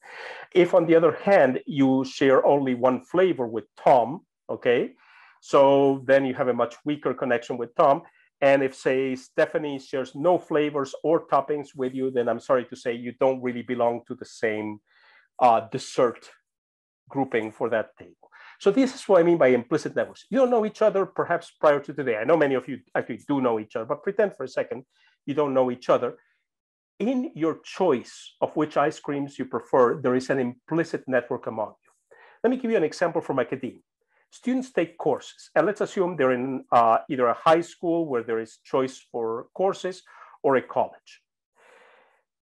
If, on the other hand, you share only one flavor with Tom, okay? So then you have a much weaker connection with Tom. And if, say, Stephanie shares no flavors or toppings with you, then I'm sorry to say you don't really belong to the same uh, dessert grouping for that table. So this is what I mean by implicit networks. You don't know each other perhaps prior to today. I know many of you actually do know each other, but pretend for a second you don't know each other. In your choice of which ice creams you prefer, there is an implicit network among you. Let me give you an example from academia students take courses, and let's assume they're in uh, either a high school where there is choice for courses or a college.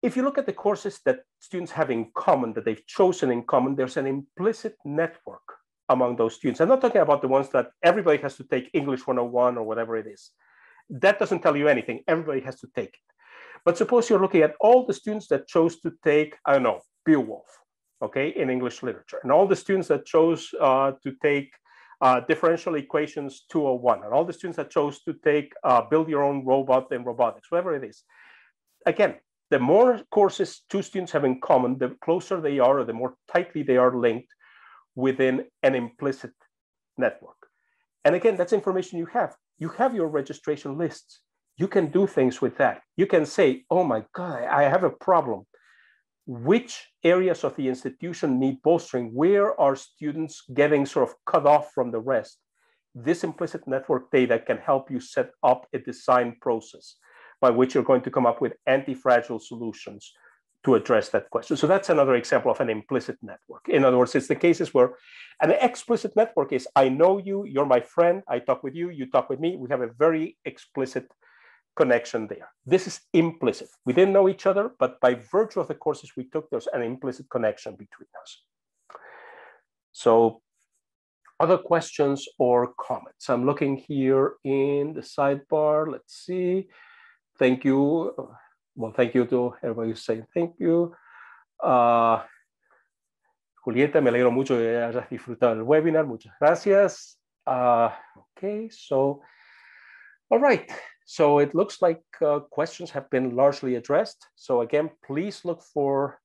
If you look at the courses that students have in common, that they've chosen in common, there's an implicit network among those students. I'm not talking about the ones that everybody has to take English 101 or whatever it is. That doesn't tell you anything. Everybody has to take it. But suppose you're looking at all the students that chose to take, I don't know, Beowulf, okay, in English literature, and all the students that chose uh, to take uh, differential equations 201, and all the students that chose to take uh, build your own robot in robotics, whatever it is. Again, the more courses two students have in common, the closer they are, or the more tightly they are linked within an implicit network. And again, that's information you have. You have your registration lists. You can do things with that. You can say, oh my God, I have a problem. Which areas of the institution need bolstering? Where are students getting sort of cut off from the rest? This implicit network data can help you set up a design process by which you're going to come up with anti-fragile solutions to address that question. So that's another example of an implicit network. In other words, it's the cases where an explicit network is I know you, you're my friend, I talk with you, you talk with me. We have a very explicit connection there. This is implicit. We didn't know each other, but by virtue of the courses we took, there's an implicit connection between us. So other questions or comments? I'm looking here in the sidebar. Let's see. Thank you well, thank you to everybody who's saying thank you. Uh, Julieta, me alegro mucho que hayas disfrutado el webinar. Muchas gracias. Uh, okay, so, all right. So it looks like uh, questions have been largely addressed. So again, please look for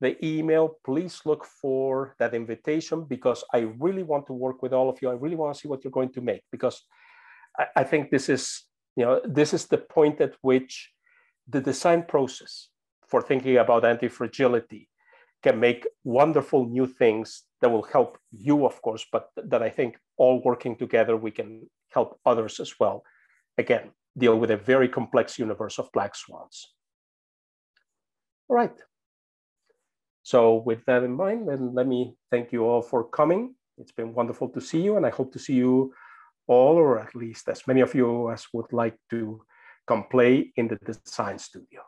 the email. Please look for that invitation because I really want to work with all of you. I really want to see what you're going to make because I, I think this is, you know, this is the point at which the design process for thinking about anti-fragility can make wonderful new things that will help you, of course, but that I think all working together, we can help others as well. Again, deal with a very complex universe of black swans. All right. So with that in mind, then let me thank you all for coming. It's been wonderful to see you, and I hope to see you all, or at least as many of you as would like to come play in the design studio.